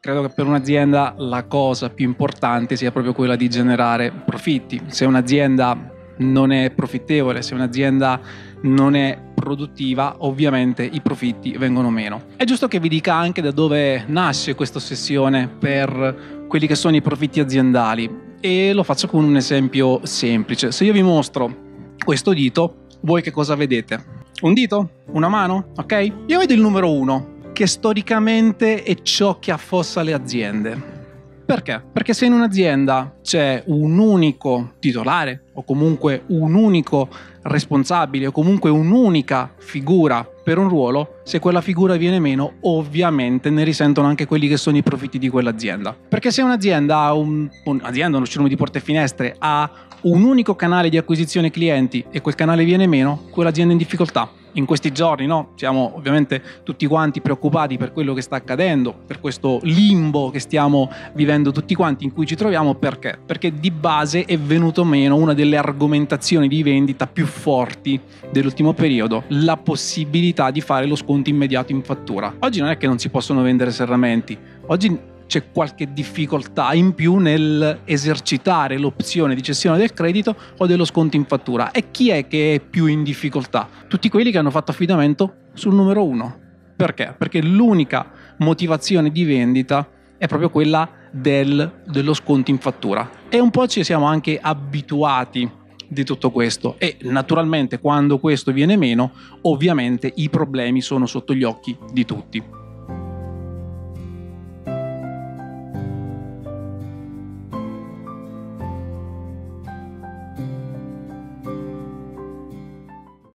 Credo che per un'azienda la cosa più importante sia proprio quella di generare profitti. Se un'azienda non è profittevole, se un'azienda non è produttiva, ovviamente i profitti vengono meno. È giusto che vi dica anche da dove nasce questa ossessione per quelli che sono i profitti aziendali e lo faccio con un esempio semplice. Se io vi mostro questo dito, voi che cosa vedete? Un dito? Una mano? Ok? Io vedo il numero uno, che storicamente è ciò che affossa le aziende. Perché? Perché se in un'azienda c'è un unico titolare o comunque un unico responsabile o comunque un'unica figura per un ruolo, se quella figura viene meno, ovviamente ne risentono anche quelli che sono i profitti di quell'azienda. Perché se un'azienda ha un, un'azienda, uno showroom di porte e finestre, ha un unico canale di acquisizione clienti e quel canale viene meno, quell'azienda è in difficoltà in questi giorni no? siamo ovviamente tutti quanti preoccupati per quello che sta accadendo, per questo limbo che stiamo vivendo tutti quanti in cui ci troviamo, perché? Perché di base è venuto meno una delle argomentazioni di vendita più forti dell'ultimo periodo, la possibilità di fare lo sconto immediato in fattura. Oggi non è che non si possono vendere serramenti, oggi c'è qualche difficoltà in più nel esercitare l'opzione di cessione del credito o dello sconto in fattura. E chi è che è più in difficoltà? Tutti quelli che hanno fatto affidamento sul numero uno. Perché? Perché l'unica motivazione di vendita è proprio quella del, dello sconto in fattura. E un po' ci siamo anche abituati di tutto questo e naturalmente quando questo viene meno ovviamente i problemi sono sotto gli occhi di tutti.